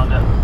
Commander.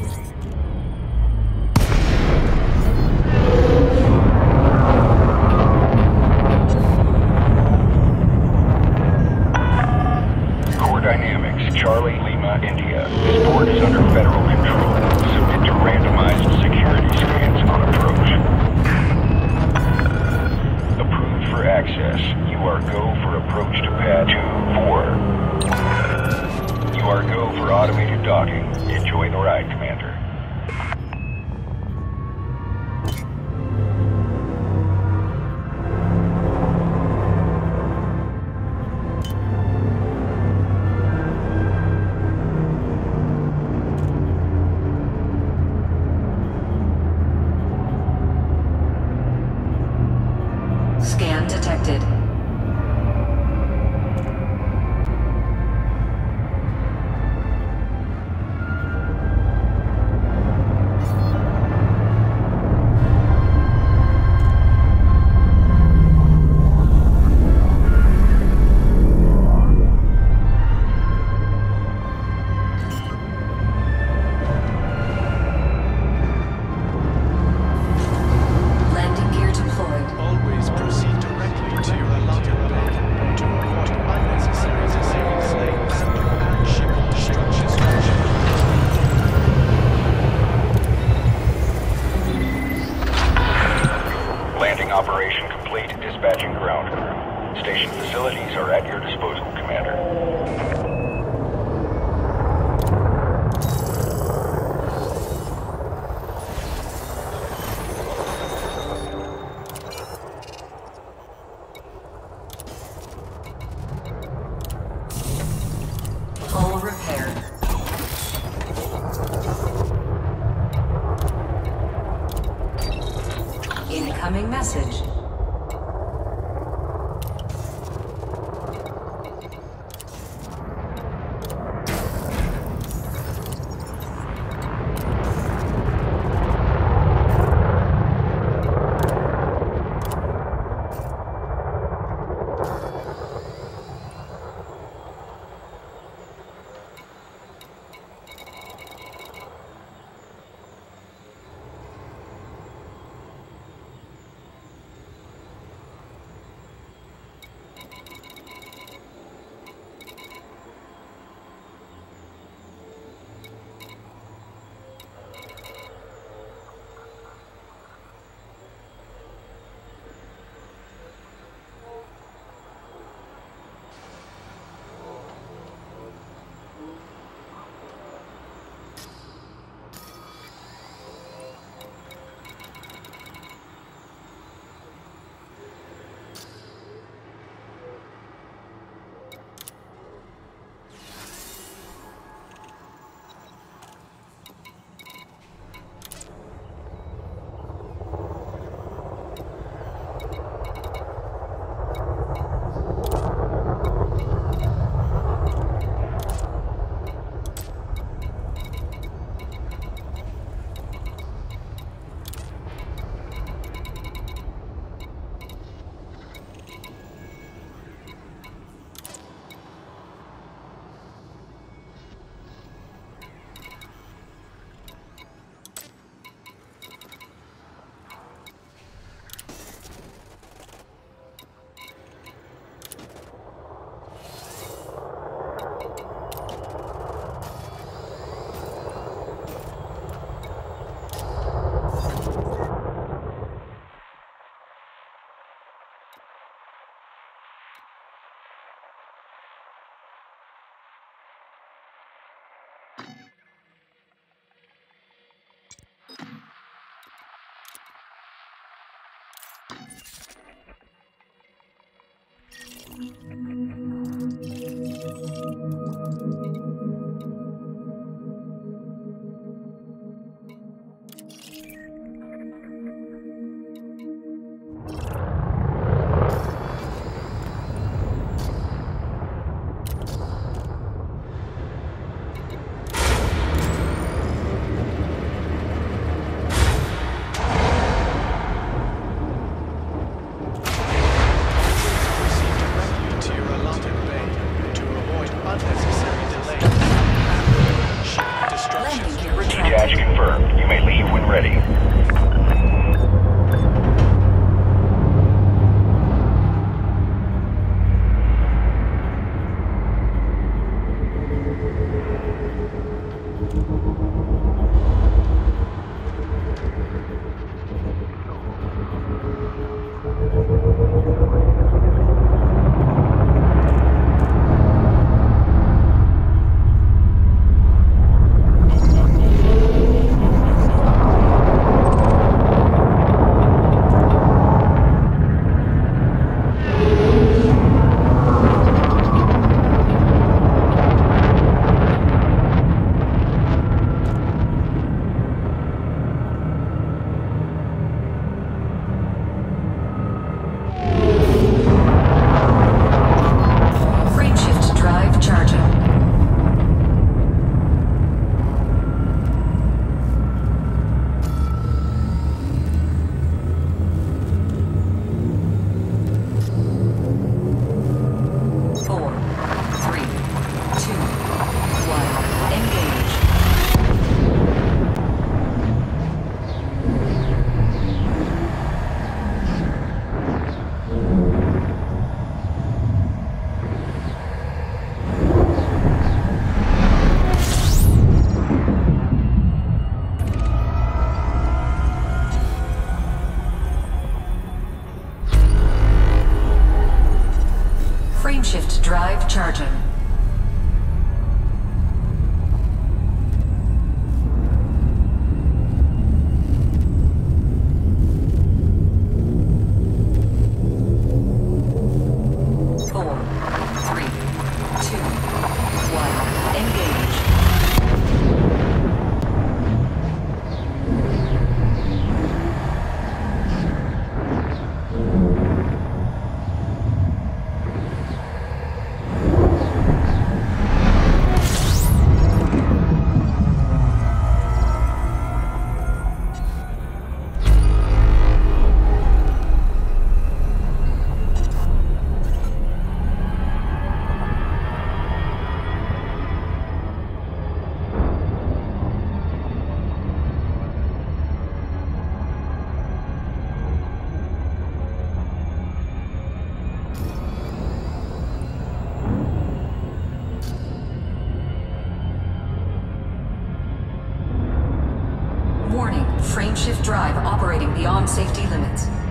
with you. Charging. Operating beyond safety limits.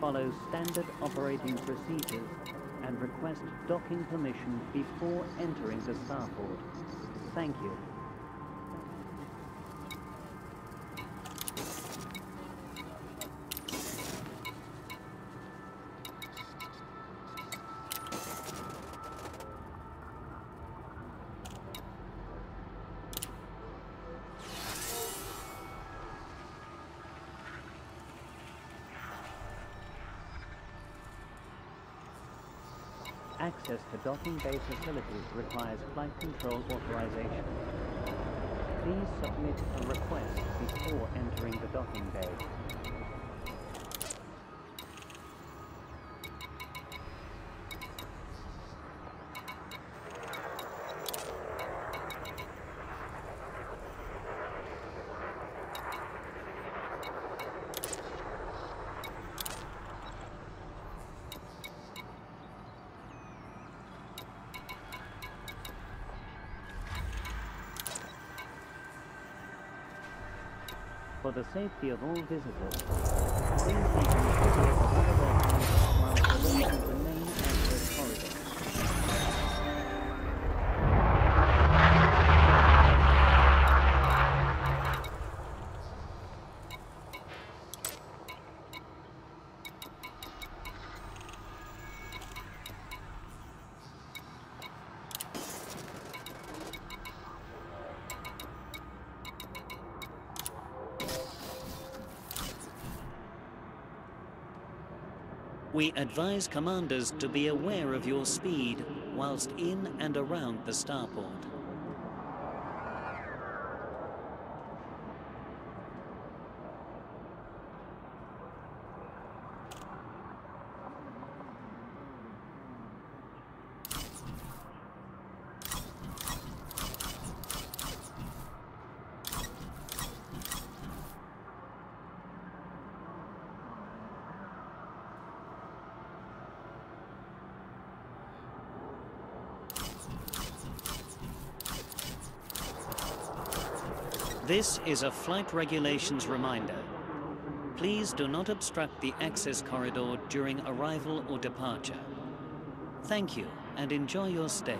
Follow standard operating procedures and request docking permission before entering the starport. Thank you. Docking bay facilities requires flight control authorization. Please submit a request before entering the docking bay. For the safety of all visitors, We advise commanders to be aware of your speed whilst in and around the starport. This is a flight regulations reminder. Please do not obstruct the access corridor during arrival or departure. Thank you and enjoy your stay.